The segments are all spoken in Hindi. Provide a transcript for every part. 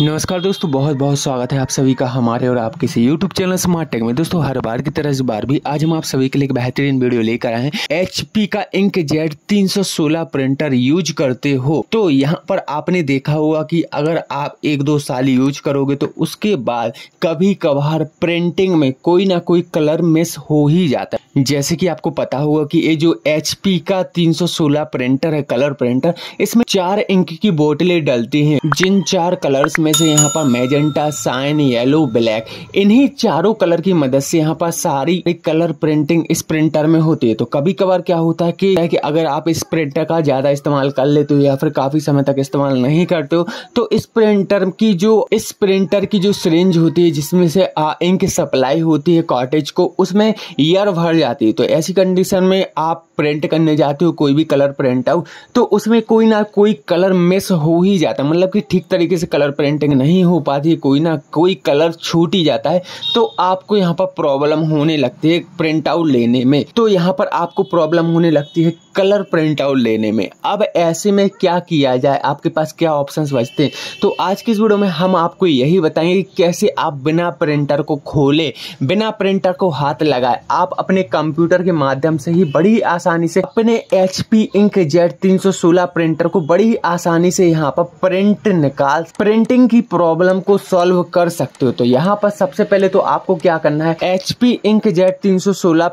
नमस्कार दोस्तों, बहुत बहुत स्वागत है आप सभी का हमारे और आपके से यूट्यूब चैनल स्मार्ट टेक में। दोस्तों, हर बार की तरह इस बार भी आज हम आप सभी के लिए एक बेहतरीन वीडियो लेकर आए हैं। HP का इंक जेड 316 प्रिंटर यूज़ करते हो। तो यहाँ पर आपने देखा होगा कि अगर आप एक दो साल यूज़ करोगे तो उसके बाद कभी कभार प्रिंटिंग में कोई ना कोई कलर मिस हो ही जाता है। जैसे कि आपको पता होगा कि ये जो HP का 316 प्रिंटर है कलर प्रिंटर इसमें चार इंक की बोतलें डलती हैं। जिन चार कलर्स में से यहाँ पर मैजेंटा साइन येलो ब्लैक इन्हीं चारों कलर की मदद से यहाँ पर सारी कलर प्रिंटिंग इस प्रिंटर में होती है। तो कभी कभार क्या होता है कि, कि अगर आप इस प्रिंटर का ज़्यादा इस्तेमाल कर लेते हो या फिर काफ़ी समय तक इस्तेमाल नहीं करते हो तो इस प्रिंटर की जो इस प्रिंटर की जो सिरिंज होती है जिसमें से इंक सप्लाई होती है कॉटेज को उसमें ईयर भर जाती है। तो ऐसी कंडीशन में आप प्रिंट करने जाते हो, कोई भी कलर प्रिंट आउट तो उसमें कोई ना कोई कलर मिस हो ही जाता है। मतलब कि ठीक तरीके से कलर प्रिंटिंग नहीं हो पाती, कोई ना कोई कलर छूट ही जाता है। तो आपको यहाँ पर प्रॉब्लम होने लगती है प्रिंट आउट लेने में। तो यहाँ पर आपको प्रॉब्लम होने लगती है कलर प्रिंट आउट लेने में। अब ऐसे में क्या किया जाए? आपके पास क्या ऑप्शंस बचते हैं? तो आज की इस वीडियो में हम आपको यही बताएँगे कि कैसे आप बिना प्रिंटर को खोले, बिना प्रिंटर को हाथ लगाए। आप अपने कंप्यूटर के माध्यम से ही बड़ी आसानी से अपने एच पी इंक जेड तीन प्रिंटर को बड़ी आसानी से यहाँ पर प्रिंट निकाल प्रिंटिंग की प्रॉब्लम को सॉल्व कर सकते हो। तो यहाँ पर सबसे पहले तो आपको क्या करना है? एच पी इंक जेड तीन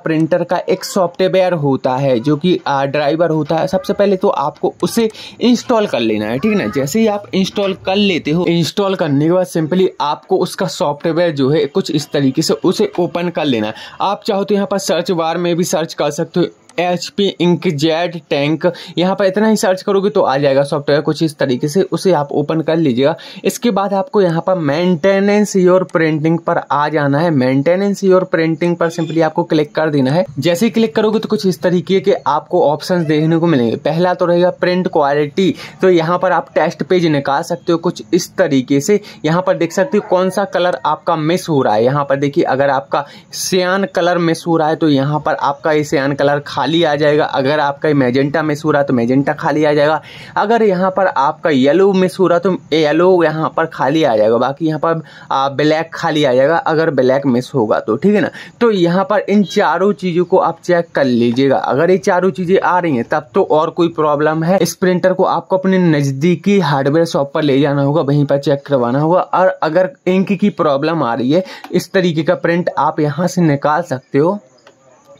प्रिंटर का एक सॉफ्टवेयर होता है जो कि ड्राइवर होता है। सबसे पहले तो आपको उसे इंस्टॉल कर लेना है, ठीक है ना? जैसे ही आप इंस्टॉल कर लेते हो इंस्टॉल करने के बाद सिंपली आपको उसका सॉफ्टवेयर जो है कुछ इस तरीके से उसे ओपन कर लेना है। आप चाहो तो यहाँ पर सर्च बार में भी सर्च कर सकते हो। H P ink Z tank यहाँ पर इतना ही सर्च करोगे तो आ जाएगा सॉफ्टवेयर कुछ इस तरीके से, उसे आप ओपन कर लीजिएगा। इसके बाद आपको यहाँ पर मेंटेनेंस योर प्रिंटिंग पर आ जाना है। मेंटेनेंस योर प्रिंटिंग पर सिंपली आपको क्लिक कर देना है। जैसे ही क्लिक करोगे तो कुछ इस तरीके के आपको ऑप्शन देखने को मिलेंगे। पहला तो रहेगा प्रिंट क्वालिटी तो यहाँ पर आप टेस्ट पेज निकाल सकते हो कुछ इस तरीके से। यहाँ पर देख सकते हो कौन सा कलर आपका मिस हो रहा है। यहाँ पर देखिए, अगर आपका सियान कलर मिस हो रहा है तो यहाँ पर आपका ये सियान कलर खाली खाली आ जाएगा। अगर आपका मैजेंटा मिस हो रहा तो मैजेंटा खाली आ जाएगा। अगर यहाँ पर आपका येलो मिस हो रहा तो येलो यहाँ पर खाली आ जाएगा। बाकी यहाँ पर ब्लैक खाली आ जाएगा, अगर ब्लैक मिस होगा तो ठीक है ना? तो यहाँ पर इन चारों चीज़ों को आप चेक कर लीजिएगा। अगर ये चारों चीज़ें आ रही हैं, तब तो और कोई प्रॉब्लम है। इस प्रिंटर को आपको अपने नज़दीकी हार्डवेयर शॉप पर ले जाना होगा, वहीं पर चेक करवाना होगा। और अगर इंक की प्रॉब्लम आ रही है, इस तरीके का प्रिंट आप यहाँ से निकाल सकते हो।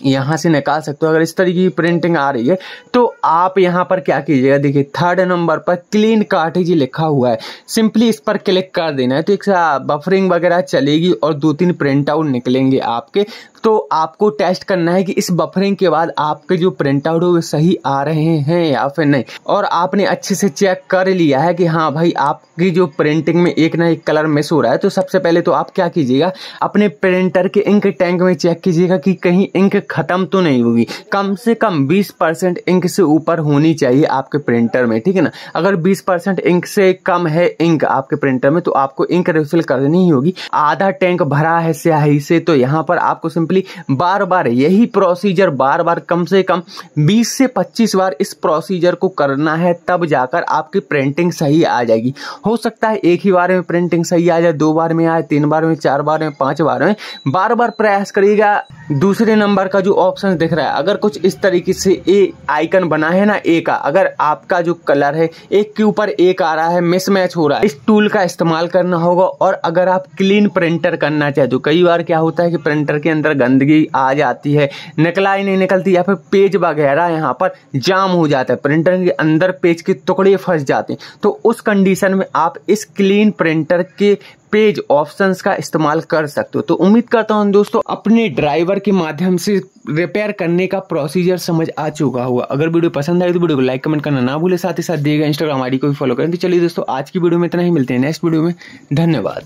यहाँ से निकाल सकते हो अगर इस तरीके की प्रिंटिंग आ रही है तो आप यहाँ पर क्या कीजिएगा? देखिए थर्ड नंबर पर क्लीन कार्टेज लिखा हुआ है। सिंपली इस पर क्लिक कर देना है तो एक बफरिंग वगैरह चलेगी और दो तीन प्रिंट आउट निकलेंगे आपके। तो आपको टेस्ट करना है कि इस बफरिंग के बाद आपके जो प्रिंट आउट हो सही आ रहे हैं या फिर नहीं। और आपने अच्छे से चेक कर लिया है कि हाँ भाई, आपकी जो प्रिंटिंग में एक ना एक कलर मिस हो रहा है तो सबसे पहले तो आप क्या कीजिएगा? अपने प्रिंटर के इंक टैंक में चेक कीजिएगा कि कहीं इंक खत्म तो नहीं होगी कम से कम 20 परसेंट इंक से ऊपर होनी चाहिए आपके प्रिंटर में, ठीक है ना? अगर 20 परसेंट इंक से कम है इंक आपके प्रिंटर में तो आपको इंक रिफिल करनी ही होगी। आधा टैंक भरा है स्याही से तो यहाँ पर आपको सिंपली बार बार यही प्रोसीजर बार बार कम से कम 20 से 25 बार इस प्रोसीजर को करना है, तब जाकर आपकी प्रिंटिंग सही आ जाएगी। हो सकता है एक ही बार में प्रिंटिंग सही आ जाए, दो बार में आए, तीन बार में, चार बार में, पाँच बार में। बार बार प्रयास करिएगा। दूसरे नंबर का जो ऑप्शन दिख रहा है, अगर कुछ इस तरीके से ए आइकन बना है ना ए का, अगर आपका जो कलर है एक के ऊपर एक आ रहा है मिसमैच हो रहा है, इस टूल का इस्तेमाल करना होगा और अगर आप क्लीन प्रिंटर करना चाहते हो, कई बार क्या होता है कि प्रिंटर के अंदर गंदगी आ जाती है, निकला ही नहीं निकलती या फिर पेज वगैरह यहाँ पर जाम हो जाता है प्रिंटर के अंदर पेज के टुकड़े फंस जाते हैं तो उस कंडीशन में आप इस क्लीन प्रिंटर के पेज ऑप्शंस का इस्तेमाल कर सकते हो। तो उम्मीद करता हूँ दोस्तों, अपने ड्राइवर के माध्यम से रिपेयर करने का प्रोसीजर समझ आ चुका होगा। अगर वीडियो पसंद आए तो वीडियो को लाइक कमेंट करना ना भूले, साथ ही साथ दिएगा इंस्टाग्राम आईडी को भी फॉलो करें। तो चलिए दोस्तों, आज की वीडियो में इतना ही, मिलते हैं नेक्स्ट वीडियो में। धन्यवाद।